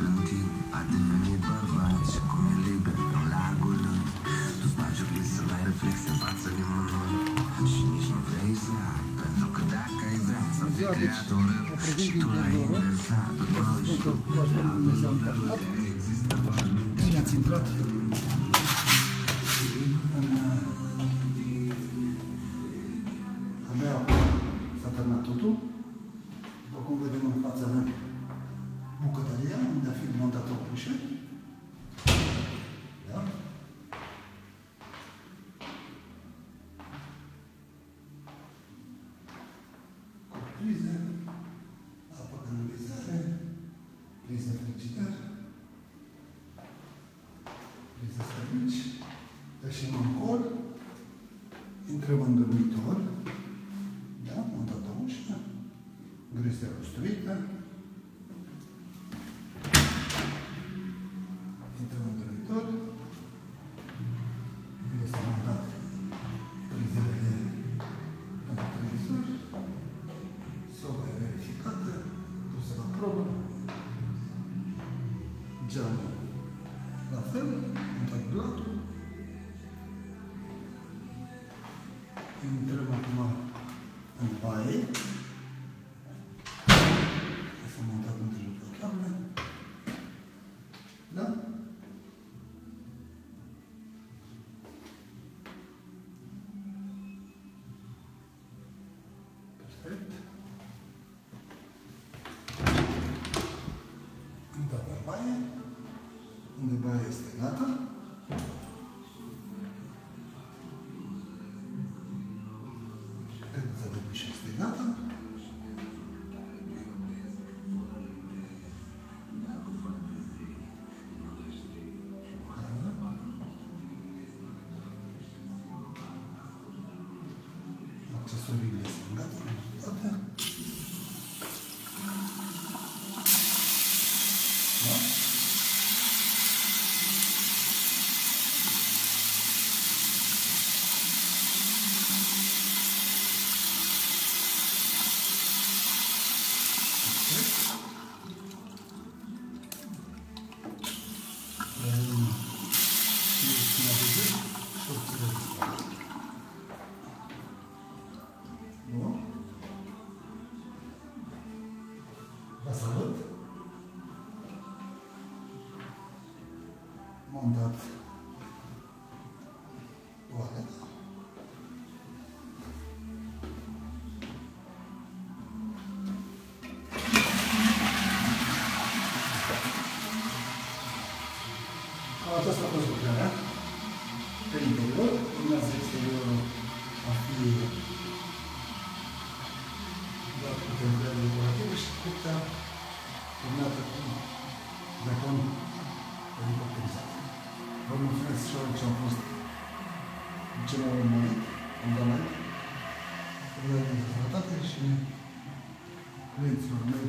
despre un tip A devenit bărbat și cum e liber în largul lui Tu spargi ochii să n-ai reflexe în fața nimănui Și nici nu vrei să ai Pentru că dacă ai vrea să fii Ziua, deci, creatorul o prezint Și din tu l-ai Dororo. inversat Tot Vă noi spun și că tu foarte bine s-a întâmplat. Există doar Bine ați intrat prize servici, ieșim în col, intrăm în dormitor, da, montată ușa, grisea rustruită, intrăm în dormitor, este montat. Prizele de pentru televizor, soba e verificată, pusă la probă, geamul la fel, montat blatul, Intrăm acum în baie. S-a montat un telefon Da? Perfect. Intrat în baie. Unde baia este gata. Accesoriile sunt gata. Toate. Da? mandat boldog. Hát azt okozunk vele. Pedig egy jó, innen székszélő a fiú. Vă mulțumesc și ce am fost cel mai urmărit, în doamne, vă de sănătate și clienților mei